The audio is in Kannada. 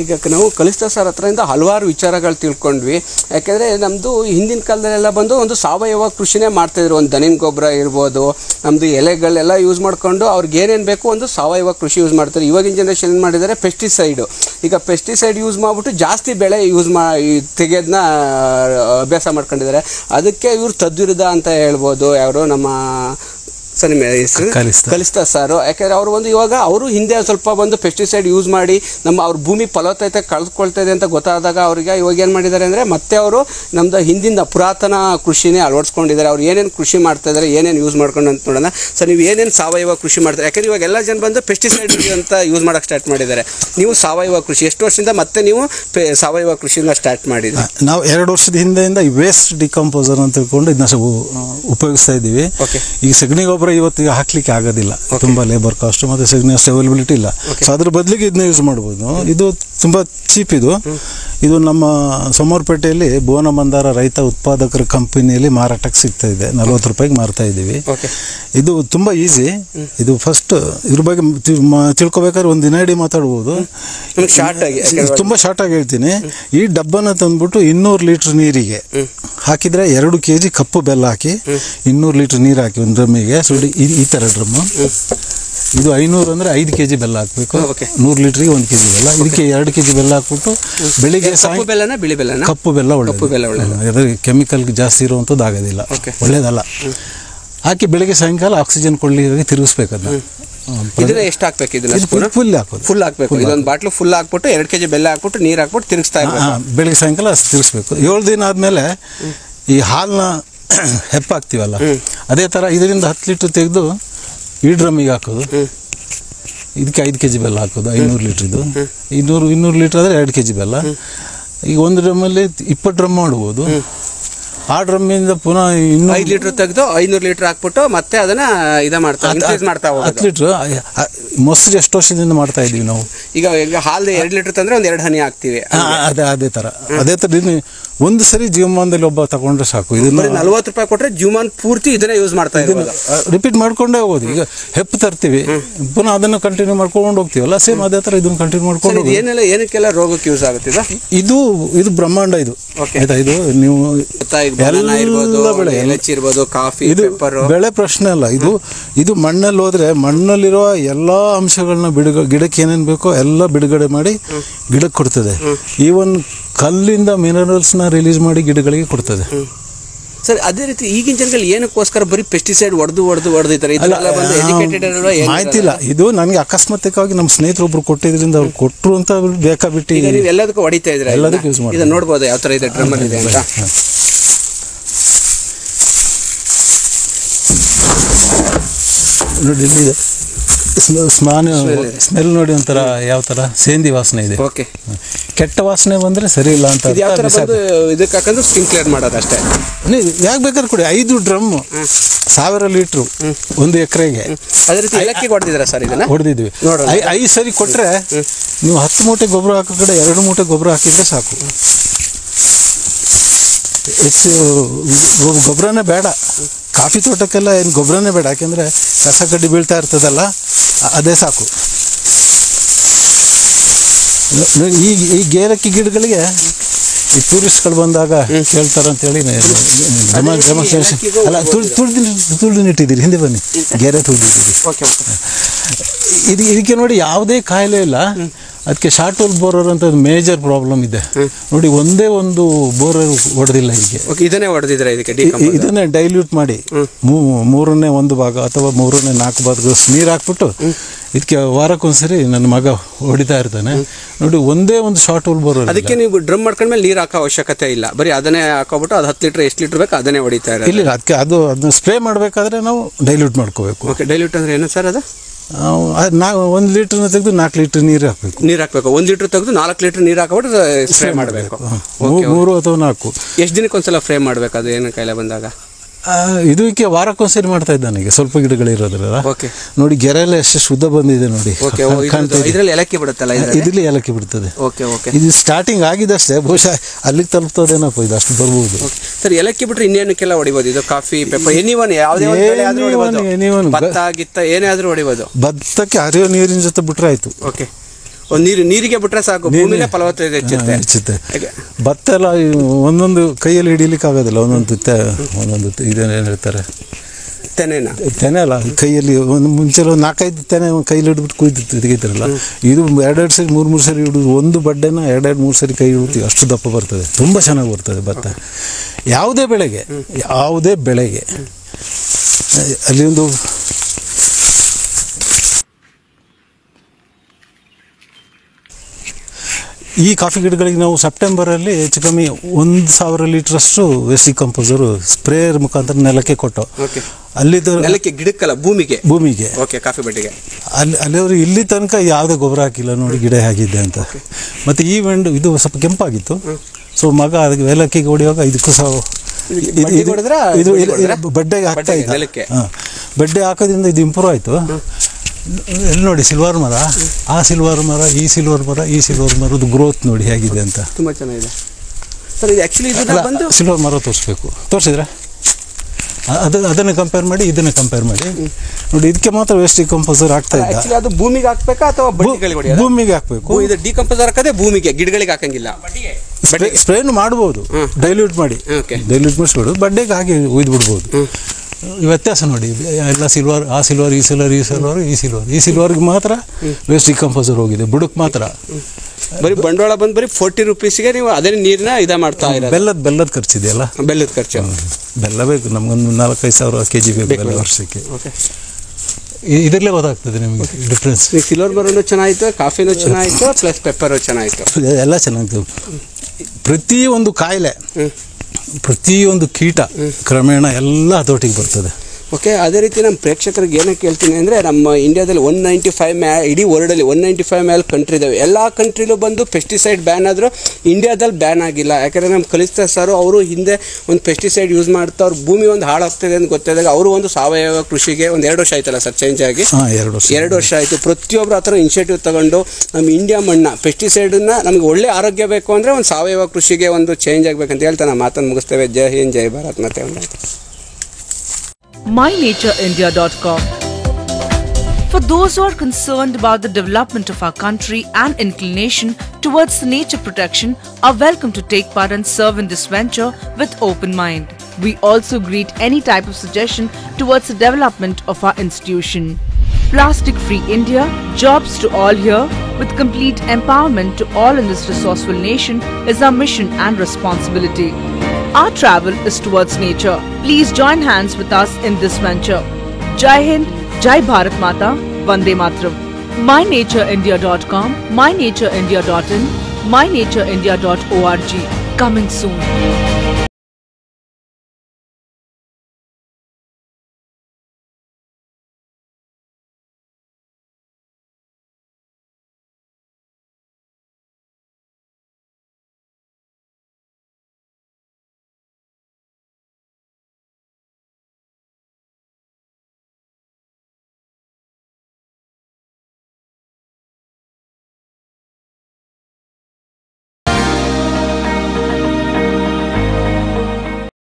ಈಗ ನಾವು ಕಲಿಸ್ತಾ ಸರ್ ಹತ್ರದಿಂದ ಹಲವಾರು ವಿಚಾರಗಳು ತಿಳ್ಕೊಂಡ್ವಿ. ಯಾಕೆಂದರೆ ನಮ್ಮದು ಹಿಂದಿನ ಕಾಲದಲ್ಲೆಲ್ಲ ಬಂದು ಒಂದು ಸಾವಯವ ಕೃಷಿನೇ ಮಾಡ್ತಾಯಿದ್ರು ಒಂದು ದನಿನ ಗೊಬ್ಬರ ಇರ್ಬೋದು ನಮ್ಮದು ಎಲೆಗಳೆಲ್ಲ ಯೂಸ್ ಮಾಡಿಕೊಂಡು ಅವ್ರಿಗೆ ಏನೇನು ಬೇಕು ಒಂದು ಸಾವಯವ ಕೃಷಿ ಯೂಸ್ ಮಾಡ್ತಾರೆ. ಇವಾಗಿನ ಜನ್ರೇಷನ್ ಏನು ಮಾಡಿದ್ದಾರೆ? ಪೆಸ್ಟಿಸೈಡು ಈಗ ಪೆಸ್ಟಿಸೈಡ್ ಯೂಸ್ ಮಾಡಿಬಿಟ್ಟು ಜಾಸ್ತಿ ಬೆಳೆ ಯೂಸ್ ಮಾ ತೆಗೆಯೋದನ್ನ ಅಭ್ಯಾಸ ಮಾಡ್ಕೊಂಡಿದ್ದಾರೆ. ಅದಕ್ಕೆ ಇವರು ತದ್ವಿರುದ್ಧ ಅಂತ ಹೇಳ್ಬೋದು. ಯಾರು ನಮ್ಮ ಸರ್ ನಿಮ್ಮ ಹೆಸರು? ಕಲಿಸ್ತಾ. ಸರ್. ಯಾಕಂದ್ರೆ ಅವರು ಒಂದು ಇವಾಗ ಅವರು ಹಿಂದೆ ಸ್ವಲ್ಪ ಒಂದು ಪೆಸ್ಟಿಸೈಡ್ ಯೂಸ್ ಮಾಡಿ ನಮ್ಮ ಅವ್ರ ಭೂಮಿ ಫಲವತ್ತತೆ ಕಳೆದುಕೊಳ್ತಾ ಇದೆ ಅಂತ ಗೊತ್ತಾದಾಗ ಅವ್ರಿಗೆ ಇವಾಗ ಏನು ಮಾಡಿದ್ದಾರೆ ಅಂದರೆ ಮತ್ತೆ ಅವರು ನಮ್ದು ಹಿಂದಿನ ಪುರಾತನ ಕೃಷಿನೇ ಅಳವಡಿಸ್ಕೊಂಡಿದ್ದಾರೆ. ಅವ್ರು ಏನೇನು ಕೃಷಿ ಮಾಡ್ತಾ ಇದ್ದಾರೆ ಏನೇನು ಯೂಸ್ ಮಾಡ್ಕೊಂಡು ಅಂತ ನೋಡೋಣ. ಸರ್ ನೀವು ಏನೇನು ಸಾವಯವ ಕೃಷಿ ಮಾಡ್ತಾರೆ ಯಾಕಂದ್ರೆ ಇವಾಗ ಎಲ್ಲ ಜನ ಬಂದು ಪೆಸ್ಟಿಸೈಡ್ ಅಂತ ಯೂಸ್ ಮಾಡೋಕೆ ಸ್ಟಾರ್ಟ್ ಮಾಡಿದ್ದಾರೆ. ನೀವು ಸಾವಯವ ಕೃಷಿ ಎಷ್ಟು ವರ್ಷದಿಂದ ಮತ್ತೆ ನೀವು ಸಾವಯವ ಕೃಷಿಯಿಂದ ಸ್ಟಾರ್ಟ್ ಮಾಡಿದ್ರಿ? ನಾವು ಎರಡು ವರ್ಷದ ಹಿಂದೆಯಿಂದ ವೇಸ್ಟ್ ಡಿಕಂಪೋಸರ್ ಅಂತ ತಿಳ್ಕೊಂಡು ಇದನ್ನ ಉಪಯೋಗಿಸ್ತಾ ಇದ್ದೀವಿ. ಈಗ ಸಗಣಿ ಗೊಬ್ಬರ ಇವತ್ತಿಗೆ ಹಾಕ್ಲಿಕ್ಕೆ ಆಗೋದಿಲ್ಲ. ತುಂಬಾ ಲೇಬರ್ ಕಾಸ್ಟ್ ಮತ್ತೆ ಸಿಗ್ನೆಸ್ ಅವೈಲಬಿಲಿಟಿ ಇಲ್ಲ. ಸೊ ಅದ್ರ ಬದಲಿಗೆ ಇದನ್ನ ಯೂಸ್ ಮಾಡ್ಬೋದು. ಇದು ತುಂಬಾ ಚೀಪ್ ಇದು. ಇದು ನಮ್ಮ ಸೋಮವಾರಪೇಟೆಯಲ್ಲಿ ಭುವನ ಮಂದಾರ ರೈತ ಉತ್ಪಾದಕರ ಕಂಪನಿಯಲ್ಲಿ ಮಾರಾಟಕ್ಕೆ ಸಿಗ್ತಾ ಇದೆ. ನಲ್ವತ್ತು ರೂಪಾಯಿಗೆ ಮಾರ್ತಾ ಇದ್ದೀವಿ. ಇದು ತುಂಬಾ ಈಸಿ ಇದು ಫಸ್ಟ್ ಇದ್ರ ಬಗ್ಗೆ ತಿಳ್ಕೊಬೇಕಾದ್ರೆ ಒಂದು ದಿನ ಇಡೀ ಮಾತಾಡ್ಬೋದು. ತುಂಬಾ ಶಾರ್ಟ್ ಆಗಿ ಹೇಳ್ತೀನಿ. ಈ ಡಬ್ಬನ ತಂದ್ಬಿಟ್ಟು ಇನ್ನೂರು ಲೀಟರ್ ನೀರಿಗೆ ಹಾಕಿದ್ರೆ ಎರಡು ಕೆ ಜಿ ಕಪ್ಪು ಬೆಲ್ಲ ಹಾಕಿ ಇನ್ನೂರು ಲೀಟರ್ ನೀರು ಹಾಕಿ ಒಂದು ಡ್ರಮ್ಮಿಗೆ ಸುಡಿ ಈ- ಥರ ಡ್ರಮ್ಮು ಇದು ಐನೂರು ಅಂದರೆ ಐದು ಕೆ ಜಿ ಬೆಲ್ಲ ಹಾಕಬೇಕು. Okay. ನೂರು ಲೀಟ್ರಿಗೆ ಒಂದು ಕೆ ಜಿ ಬೆಲ್ಲ. ಇದಕ್ಕೆ ಎರಡು ಕೆ ಜಿ ಬೆಲ್ಲ ಹಾಕ್ಬಿಟ್ಟು ಬೆಳಿಗ್ಗೆ ಬೆಲ್ಲನ ಬಿಳಿ ಬೆಲ್ಲನ? ಕಪ್ಪು ಬೆಲ್ಲ ಕಪ್ಪು ಬೆಲ್ಲ ಒಳ್ಳೆಯದು ಅದ್ರ ಕೆಮಿಕಲ್ ಜಾಸ್ತಿ ಇರುವಂಥದ್ದು ಆಗೋದಿಲ್ಲ. ಒಳ್ಳೇದಲ್ಲ. ಹಾಕಿ ಬೆಳಿಗ್ಗೆ ಸಾಯಂಕಾಲ ಆಕ್ಸಿಜನ್ ಕೊಡ್ಲಿಕ್ಕೆ ತಿರುಗಿಸ್ಬೇಕು ಅದನ್ನ ಇದನ್ನ ಎಷ್ಟು ಹಾಕ್ಬೇಕು ಇದನ್ನ ಫುಲ್ ಹಾಕೋದು. ಫುಲ್ ಹಾಕ್ಬೇಕು. ಇದೊಂದು ಬಾಟ್ಲು ಫುಲ್ ಹಾಕ್ಬಿಟ್ಟು ಎರಡು ಕೆಜಿ ಬೆಲ್ಲ ಹಾಕ್ಬಿಟ್ಟು ನೀರು ಹಾಕ್ಬಿಟ್ಟು ತಿರುಗಿಸ್ತಾ ಇರಬೇಕು. ಬೆಳಿಗ್ಗೆ ಸಾಯಂಕಾಲ ತಿರುಗಿಸ್ಬೇಕು. ಏಳು ದಿನ ಆದಮೇಲೆ ಈ ಹಾಲನ್ನ ಹೆಪ್ಪಾಕ್ತೀವಲ್ಲ? ಅದೇ ಥರ ಇದರಿಂದ ಹತ್ತು ಲೀಟ್ರ್ ತೆಗೆದು ಈ ಡ್ರಮ್ಮಿಗೆ ಹಾಕೋದು. ಇದಕ್ಕೆ ಐದು ಕೆ ಜಿ ಬೆಲ್ಲ ಹಾಕೋದು ಐನೂರು ಲೀಟ್ರಿದು ಇನ್ನೂರು ಇನ್ನೂರು ಲೀಟ್ರ್ ಆದರೆ ಎರಡು ಕೆ ಜಿ ಬೆಲ್ಲ ಈಗ ಒಂದು ಡ್ರಮ್ಮಲ್ಲಿ ಇಪ್ಪತ್ತು ಡ್ರಮ್ ಮಾಡ್ಬೋದು ಆ ಡ್ರಮ್ಮಿಂದ ಪುನಃ ಇನ್ನೂ ಐದು ಲೀಟ್ರ್ ತೆಗೆದು ಐನೂರು ಲೀಟ್ರ್ ಹಾಕ್ಬಿಟ್ಟು ಮತ್ತೆ ಅದನ್ನ ಇದು ಮಾಡ್ತಾ ಮಾಡ್ತಾ ಹತ್ತು ಲೀಟ್ರ್ ಮೊಸರು ಎಷ್ಟು ವರ್ಷದಿಂದ ಮಾಡ್ತಾ ಇದ್ದೀವಿ ನಾವು? ಈಗ ಈಗ ಹಾಲು ಎರಡು ಲೀಟ್ರ್ ತಂದ್ರೆ ಒಂದು ಎರಡು ಹನಿ ಹಾಕ್ತೀವಿ. ಅದೇ ಅದೇ ಥರ ಅದೇ ಥರ ಒಂದು ಸರಿ ಜೀವಮಾನದಲ್ಲಿ ಒಬ್ಬ ತಗೊಂಡ್ರೆ ಸಾಕು. ಇದನ್ನ ನಲ್ವತ್ತು ರೂಪಾಯಿ ಕೊಟ್ಟರೆ ಜೀವಮಾನ ಪೂರ್ತಿ ಇದನ್ನೇ ಯೂಸ್ ಮಾಡ್ತಾ ರಿಪೀಟ್ ಮಾಡ್ಕೊಂಡೇ ಹೋಗೋದು. ಈಗ ಹೆಪ್ ತರ್ತೀವಿ. ಪುನಃ ಅದನ್ನು ಕಂಟಿನ್ಯೂ ಮಾಡ್ಕೊಂಡು ಹೋಗ್ತೀವಲ್ಲ? ಸೇಮ್ ಅದೇ ಥರ ಇದನ್ನ ಕಂಟಿನ್ಯೂ ಮಾಡ್ಕೊಂಡು. ಏನೆಲ್ಲ ಏನಕ್ಕೆಲ್ಲ ರೋಗಕ್ಕೆ ಯೂಸ್ ಆಗುತ್ತೆ ಇದು? ಇದು ಬ್ರಹ್ಮಾಂಡ ಇದು. ಆಯ್ತಾ? ಇದು ನೀವು ಎಲ್ಲ ಬೆಳೆ ಇರ್ಬೋದು ಕಾಫಿ ಇದು ಬೆಳೆ ಪ್ರಶ್ನೆ ಅಲ್ಲ. ಇದು ಇದು ಮಣ್ಣಲ್ಲಿ ಹೋದ್ರೆ ಮಣ್ಣಲ್ಲಿರುವ ಎಲ್ಲಾ ಅಂಶಗಳನ್ನ ಬಿಡುಗ ಗಿಡಕ್ಕೆ ಏನೇನು ಬೇಕೋ ಎಲ್ಲ ಬಿಡುಗಡೆ ಮಾಡಿ ಗಿಡಕ್ಕೆ ಕೊಡ್ತದೆ. ಈವನ್ ಕಲ್ಲಿಂದ ಮಿನರಲ್ಸ್ನ ರಿಲೀಸ್ ಮಾಡಿ ಗಿಡಗಳಿಗೆ ಕೊಡ್ತದೆ. ಸರ್ ಅದೇ ರೀತಿ ಈಗಿನ ಜನಗಳು ಏನಕ್ಕೋಸ್ಕರ ಬರೀ ಪೆಸ್ಟಿಸೈಡ್ ಹೊಡೆದು ಹೊಡೆದು ಹೊಡೆದಿದ್ದಾರೆ ಮಾಹಿತಿ ಇಲ್ಲ ಇದು ನನಗೆ ಅಕಸ್ಮಾತ್ಕವಾಗಿ ನಮ್ಮ ಸ್ನೇಹಿತರು ಒಬ್ರು ಕೊಟ್ಟಿದ್ರಿಂದ ಅವ್ರು ಕೊಟ್ಟರು ಅಂತ ಬೇಕಾಬಿಟ್ಟು ನೀವು ಎಲ್ಲದಕ್ಕೂ ಹೊಡಿತಾ ಇದ್ರೆ ಎಲ್ಲದಕ್ಕೂ ಯೂಸ್ ಮಾಡಿ ಇದನ್ನ ನೋಡ್ಬೋದು ಯಾವ ಥರ ಇದೆ ಡ್ರಮ್ಮಲ್ಲಿ ಇದೆ ಅಂತ. ನೋಡಿ ಇಲ್ಲಿದೆ. ಸ್ಮಾನ ಸ್ಮೆಲ್. ನೋಡಿ ಒಂಥರ ಯಾವ ತರ ಸೇಂದಿ ವಾಸನೆ ಇದೆ. ಓಕೆ. ಕೆಟ್ಟ ವಾಸನೆ ಬಂದ್ರೆ ಸರಿ ಇಲ್ಲ ಅಂತ ಇದಕ್ಕೆ ಹಾಕಂದ್ರೆ ಸ್ಪ್ರಿಂಕ್ಲರ್ ಮಾಡೋದು ಅಷ್ಟೇ? ಯಾಕೆ ಬೇಕಾದ್ರೆ ಕೊಡಿ. ಐದು ಡ್ರಮ್ ಸಾವಿರ ಲೀಟ್ರು ಒಂದು ಎಕರೆಗೆ. ಅದೇ ರೀತಿ ಏಲಕ್ಕಿ ಹೊಡೆದಿದ್ರ ಸರ್ ಇದನ್ನ? ಹೊಡೆದಿದ್ವಿ ನೋಡಿ ಐದು ಸರಿ ಕೊಟ್ರೆ ನೀವು ಹತ್ತು ಮೂಟೆ ಗೊಬ್ಬರ ಹಾಕೋ ಕಡೆ ಎರಡು ಮೂಟೆ ಗೊಬ್ಬರ ಹಾಕಿದ್ರೆ ಸಾಕು. ಹೆಚ್ಚು ಗೊಬ್ಬರನೇ ಬೇಡ. ಕಾಫಿ ತೋಟಕ್ಕೆಲ್ಲ ಏನು ಗೊಬ್ಬರನೇ ಬೇಡ. ಯಾಕೆಂದರೆ ಕಸ ಕಡ್ಡಿ ಬೀಳ್ತಾ ಇರ್ತದಲ್ಲ ಅದೇ ಸಾಕು. ನೋಡಿ, ಈ ಈ ಗೇರಕ್ಕಿ ಗಿಡಗಳಿಗೆ ಈ ಟೂರಿಸ್ಟ್ಗಳು ಬಂದಾಗ ಕೇಳ್ತಾರೆ ಅಂತೇಳಿ ಅಲ್ಲ ತುಳ್ ತುಳಿದು ತುಳಿದು ಇಟ್ಟಿದ್ದೀರಿ ಹಿಂದೆ ಬನ್ನಿ. ಗೆರೆ ತುಳಿದಿದ್ದೀರಿ ಇದು ಇದಕ್ಕೆ ನೋಡಿ ಯಾವುದೇ ಕಾಯಿಲೆ ಇಲ್ಲ. ಅದಕ್ಕೆ ಶಾರ್ಟ್ ಹೋಲ್ ಬೋರರ್ ಅಂತ ಒಂದು ಮೇಜರ್ ಪ್ರಾಬ್ಲಮ್ ಇದೆ. ನೋಡಿ ಒಂದೇ ಒಂದು ಬೋರರ್ ಹೊಡೆದಿಲ್ಲ ಇದಕ್ಕೆ ಓಕೆ ಇದನ್ನೇ ಹೊಡೆದಿದ್ರೆ ಇದಕ್ಕೆ ಇದನ್ನೇ ಡೈಲ್ಯೂಟ್ ಮಾಡಿ. ಮೂರನೇ ಒಂದು ಭಾಗ ಅಥವಾ ಮೂರನೇ ನಾಲ್ಕು ಭಾಗ ನೀರು ಹಾಕ್ಬಿಟ್ಟು ಇದಕ್ಕೆ ವಾರಕ್ಕೊಂದ್ಸರಿ ನನ್ನ ಮಗ ಹೊಡಿತಾ ಇರ್ತಾನೆ. ನೋಡಿ ಒಂದೇ ಒಂದು ಶಾರ್ಟ್ ಹೋಲ್ ಬೋರರ್ ಅದಕ್ಕೆ ನೀವು ಡ್ರಮ್ ಮಾಡ್ಕೊಂಡ್ಮೇಲೆ ನೀರು ಹಾಕೋ ಅವಶ್ಯಕತೆ ಇಲ್ಲ. ಬರೀ ಅದನ್ನೇ ಹಾಕೋಬಿಟ್ಟು ಅದು ಹತ್ತು ಲೀಟರ್ ಎಷ್ಟು ಲೀಟರ್ ಬೇಕು ಅದನ್ನೇ ಹೊಡಿತಾ ಇಲ್ಲ ಅದಕ್ಕೆ ಅದು ಅದನ್ನ ಸ್ಪ್ರೇ ಮಾಡಬೇಕಾದ್ರೆ ನಾವು ಡೈಲ್ಯೂಟ್ ಮಾಡ್ಕೋಬೇಕು. ಓಕೆ ಡೈಲ್ಯೂಟ್ ಅಂದ್ರೆ ಏನು ಸರ್ ಅದು? ನಾ ಒಂದು ಲೀಟರ್ ತೆಗೆದು ನಾಲ್ಕು ಲೀಟರ್ ನೀರು ಹಾಕಬೇಕು. ನೀರು ಹಾಕಬೇಕು. ಒಂದು ಲೀಟರ್ ತೆಗೆದು ನಾಲ್ಕು ಲೀಟರ್ ನೀರು ಹಾಕ್ಬಿಟ್ಟು ಸ್ಪ್ರೇ ಮಾಡಬೇಕು. ಮೂರು ಅಥವಾ ನಾಲ್ಕು. ಎಷ್ಟು ದಿನಕ್ಕೆ ಒಂದ್ಸಲ ಫ್ರೈ ಮಾಡಬೇಕು ಅದು? ಏನು ಕಾಯಿಲೆ ಬಂದಾಗ? ಇದಕ್ಕೆ ವಾರಕ್ಕೊಂದ್ಸರಿ ಮಾಡ್ತಾ ಇದ್ದಾನೆ ನನಗೆ ಸ್ವಲ್ಪ ಗಿಡಗಳಿರೋದ್ರಲ್ಲ ಓಕೆ ನೋಡಿ ಗೆರೆಲ್ಲ ಎಷ್ಟು ಶುದ್ಧ ಬಂದಿದೆ ನೋಡಿ. ಏಲಕ್ಕಿ ಬಿಡುತ್ತಲ್ಲ ಇದರಲ್ಲಿ? ಏಲಕ್ಕಿ ಬಿಡ್ತದೆ ಓಕೆ ಓಕೆ ಇದು ಸ್ಟಾರ್ಟಿಂಗ್ ಆಗಿದಷ್ಟೇ ಬಹುಶಃ ಅಲ್ಲಿಗೆ ತಲುಪ್ತದೇನಪ್ಪ ಇದು ಅಷ್ಟು ಬರ್ಬೋದು. ಸರ್ ಏಲಕ್ಕಿ ಬಿಟ್ರೆ ಇನ್ನೇನಕ್ಕೆಲ್ಲ ಹೊಡಿಬೋದು? ಇದು ಕಾಫಿ ಪೆಪ್ಪರ್ ಎನಿವನ್ ಯಾವುದೇ. ಭತ್ತ ಗಿತ್ತ ಏನೇ ಆದ್ರೂ ಹೊಡಿಬೋದು. ಭತ್ತಕ್ಕೆ ಹರಿಯೋ ನೀರಿನ ಜೊತೆ ಬಿಟ್ರೆ ಆಯ್ತು. ಓಕೆ ನೀರು ನೀರಿಗೆ ಬಿಟ್ರೆ ಸಾಕು ಭೂಮಿನೇ ಫಲವತ್ತತೆ ಹೆಚ್ಚುತ್ತೆ. ಭತ್ತ ಎಲ್ಲ ಒಂದೊಂದು ಕೈಯಲ್ಲಿ ಹಿಡಿಲಿಕ್ಕೆ ಆಗೋದಿಲ್ಲ ಒಂದೊಂದು ಒಂದೊಂದು ಇದೇನಿರ್ತಾರೆ ಹೇಳ್ತಾರೆ? ತೆನೆನ. ತೆನೆ ಅಲ್ಲ ಕೈಯಲ್ಲಿ ಒಂದು ಮುಂಚೆ ಒಂದು ನಾಲ್ಕೈದು ತೆನೆ ಕೈಯಲ್ಲಿ ಕೈಲಿ ಹಿಡಿದ್ಬಿಟ್ಟು ಕುಯ್ದು ತೆಗಿತಾರಲ್ಲ ಇದು ಎರಡೆರಡು ಸರಿ ಮೂರು ಮೂರು ಸರಿ ಹಿಡಿದು ಒಂದು ಬಡ್ಡೆನ ಎರಡೆರಡು ಮೂರು ಸರಿ ಕೈ ಹಿಡಿತೀವಿ ಅಷ್ಟು ದಪ್ಪ ಬರ್ತದೆ. ತುಂಬ ಚೆನ್ನಾಗಿ ಬರ್ತದೆ ಭತ್ತ ಯಾವುದೇ ಬೆಳೆಗೆ ಯಾವುದೇ ಬೆಳೆಗೆ ಅಲ್ಲಿ ಒಂದು ಈ ಕಾಫಿ ಗಿಡಗಳಿಗೆ ನಾವು ಸೆಪ್ಟೆಂಬರಲ್ಲಿ ಹೆಚ್ಚು ಕಮ್ಮಿ ಒಂದು ಸಾವಿರ ಲೀಟ್ರಷ್ಟು ವೇಸ್ಟ್ ಕಂಪೋಸರು ಸ್ಪ್ರೇಯರ್ ಮುಖಾಂತರ ನೆಲಕ್ಕೆ ಕೊಟ್ಟು ಅಲ್ಲಿದ್ದ ನೆಲಕ್ಕೆ ಗಿಡಕ್ಕಲ್ಲ ಭೂಮಿಗೆ? ಭೂಮಿಗೆ. ಓಕೆ ಕಾಫಿ ಬೆಟ್ಟಿಗೆ. ಅಲ್ಲಿ ಅಲ್ಲಿಯವರು ಇಲ್ಲಿ ತನಕ ಯಾವುದೇ ಗೊಬ್ಬರ ಹಾಕಿಲ್ಲ ನೋಡಿ ಗಿಡ ಹೇಗಿದೆ ಅಂತ. ಮತ್ತು ಈ ವೆಂಡು ಇದು ಸ್ವಲ್ಪ ಕೆಂಪಾಗಿತ್ತು. ಸೊ ಮಗ ಅದಕ್ಕೆ ಏಲಕ್ಕಿಗೆ ಹೊಡೆಯುವಾಗ ಇದಕ್ಕೂ ಸಹ ಇದು- ಬಡ್ಡೆಗೆ ಹಾಕ್ತಾ ಇದ್ದ. ಬಡ್ಡೆ ಹಾಕೋದ್ರಿಂದ ಇದು ಇಂಪ್ರೂವ್ ಆಯಿತು. ಎಲ್ಲಿ ನೋಡಿ ಸಿಲ್ವರ್ ಮರ. ಆ ಸಿಲ್ವರ್ ಮರ ಈ ಸಿಲ್ವರ್ ಮರ ಈ ಸಿಲ್ವರ್ ಮರದ ಗ್ರೋತ್ ನೋಡಿ ಹೇಗಿದೆ ಅಂತ. ತುಂಬಾ ಚೆನ್ನಾಗಿದೆ. ಸರ್ ಇದು ಆಕ್ಚುಲಿ ಇದನ್ನ ಬಂದು ಸಿಲ್ವರ್ ಮರ ತೋರಿಸ್ಬೇಕು. ತೋರಿಸಿದ್ರೆ? ಅದು ಅದನ್ನು ಕಂಪೇರ್ ಮಾಡಿ ಇದನ್ನು ಕಂಪೇರ್ ಮಾಡಿ. ನೋಡಿ ಇದಕ್ಕೆ ಮಾತ್ರ ವೇಸ್ಟ್ ಡಿಕಂಪೋಸರ್ ಆಗ್ತಾ ಇದೆ ಆಕ್ಚುಲಿ ಅದು ಭೂಮಿಗೆ ಹಾಕ್ಬೇಕಾ ಅಥವಾ? ಭೂಮಿಗೆ ಹಾಕಬೇಕು. ಇದು ಡಿಕಂಪೋಸರ್ ಹಾಕದೆ ಭೂಮಿಗೆ ಗಿಡಗಳಿಗೆ ಹಾಕಂಗಿಲ್ಲ. ಬಡ್ಡಿಗೆ. ಸ್ಪ್ರೇನು ಮಾಡ್ಬೋದು. ಹ್ಮ್. ಡೈಲ್ಯೂಟ್ ಮಾಡಿ. ಓಕೆ. ಡೈಲ್ಯೂಟ್ ಮಾಡಿಸ್ಬಿಡು ಬಡ್ಡೆಗೆ ಹಾಗೆ ಒಯ್ದು ಬಿಡ್ಬೋದು. ವ್ಯತ್ಯಾಸ ನೋಡಿ ಎಲ್ಲ ಸಿಲ್ವರ್ ಆ ಸಿಲ್ವರ್ ಈ ಸಿಲ್ವರ್ ಈ ಸಿಲ್ವರ್ ಈ ಸಿಲ್ವರ್ ಈ ಸಿಲ್ವರ್ಗೆ ಮಾತ್ರ ವೇಸ್ಟ್ ಡಿಕಂಪೋಸರ್ ಹೋಗಿದೆ ಬುಡಕ್ಕೆ ಮಾತ್ರ. ಬರೀ ಬಂಡವಾಳ ಬಂದು ಬರೀ ಫೋರ್ಟಿ ರುಪೀಸ್ಗೆ ನೀವು ಅದೇ ನೀರನ್ನ ಇದ ಮಾಡ್ತಾ ಇರೋದು. ಬೆಲ್ಲದ ಬೆಲ್ಲದ ಖರ್ಚಿದೆಯಲ್ಲ ಬೆಲ್ಲದ ಖರ್ಚು. ಬೆಲ್ಲ ಬೇಕು ನಮಗೊಂದು ನಾಲ್ಕೈದು ಸಾವಿರ ಕೆ ಜಿ ಬೇಕು ಬೆಲ್ಲ ವರ್ಷಕ್ಕೆ. ಇದರಲ್ಲೇ ಗೊತ್ತಾಗ್ತದೆ ನಿಮಗೆ ಡಿಫ್ರೆನ್ಸ್ ಈಗ ಸಿಲ್ವರ್ ಬರೋನು ಚೆನ್ನಾಗಿತ್ತು ಕಾಫಿನೂ ಚೆನ್ನಾಗಿತ್ತು ಪ್ಲಸ್ ಪೆಪ್ಪರು ಚೆನ್ನಾಗಿತ್ತು. ಎಲ್ಲ ಚೆನ್ನಾಗ್ತದೆ ಪ್ರತಿಯೊಂದು ಕಾಯಿಲೆ. ಪ್ರತಿಯೊಂದು ಕೀಟ ಕ್ರಮೇಣ ಎಲ್ಲ ಹತೋಟಿಗೆ ಬರ್ತದೆ. ಓಕೆ ಅದೇ ರೀತಿ ನಮ್ಮ ಪ್ರೇಕ್ಷಕರಿಗೆ ಏನಕ್ಕೆ ಹೇಳ್ತೀನಿ ಅಂದರೆ ನಮ್ಮ ಇಂಡಿಯಾದಲ್ಲಿ ಒನ್ ನೈಂಟಿ ಫೈವ್ ಮ್ಯಾ ಇಡೀ ವರ್ಲ್ಡಲ್ಲಿ ಒನ್ ನೈಂಟಿ ಫೈವ್ ಮ್ಯಾಲ್ ಕಂಟ್ರಿ ಇದಾವೆ. ಎಲ್ಲ ಕಂಟ್ರಿಲೂ ಬಂದು ಪೆಸ್ಟಿಸೈಡ್ ಬ್ಯಾನ್ ಆದರೂ ಇಂಡಿಯಾದಲ್ಲಿ ಬ್ಯಾನ್ ಆಗಿಲ್ಲ. ಯಾಕಂದರೆ ನಮ್ಮ ಕಲಿಸ್ತಾ ಸರ್ ಅವರು ಹಿಂದೆ ಒಂದು ಪೆಸ್ಟಿಸೈಡ್ ಯೂಸ್ ಮಾಡ್ತಾ ಅವ್ರ ಭೂಮಿ ಒಂದು ಹಾಳಾಗ್ತದೆ ಅಂತ ಗೊತ್ತಾದಾಗ ಅವರು ಒಂದು ಸಾವಯವ ಕೃಷಿಗೆ ಒಂದು ಎರಡು ವರ್ಷ ಆಯ್ತಲ್ಲ ಸರ್ ಚೇಂಜ್ ಆಗಿ? ಹಾಂ ಎರಡು ವರ್ಷ. ಎರಡು ವರ್ಷ ಆಯಿತು. ಪ್ರತಿಯೊಬ್ಬರು ಆ ಥರ ಇನಿಷಿಯೇಟಿವ್ ತಗೊಂಡು ನಮ್ಮ ಇಂಡಿಯಾ ಮಣ್ಣ ಪೆಸ್ಟಿಸೈಡನ್ನ ನಮಗೆ ಒಳ್ಳೆ ಆರೋಗ್ಯ ಬೇಕು ಅಂದರೆ ಒಂದು ಸಾವಯವ ಕೃಷಿಗೆ ಒಂದು ಚೇಂಜ್ ಆಗಬೇಕಂತ ಹೇಳ್ತಾ ನಾನು ಮಾತನ್ನು ಮುಗಿಸ್ತೇವೆ. ಜೈ ಹಿಂದ್ ಜೈ ಭಾರತ್. ಮತ್ತೆ ಒಂದು mynatureindia.com. For those who are concerned about the development of our country and inclination towards nature protection are welcome to take part and serve in this venture with open mind. We also greet any type of suggestion towards the development of our institution. Plastic Free India, jobs to all here, with complete empowerment to all in this resourceful nation is our mission and responsibility. Our travel is towards nature. Please join hands with us in this venture. Jai Hind, Jai Bharat Mata, Vande Matram. MyNatureIndia.com, MyNatureIndia.in, MyNatureIndia.org. Coming soon.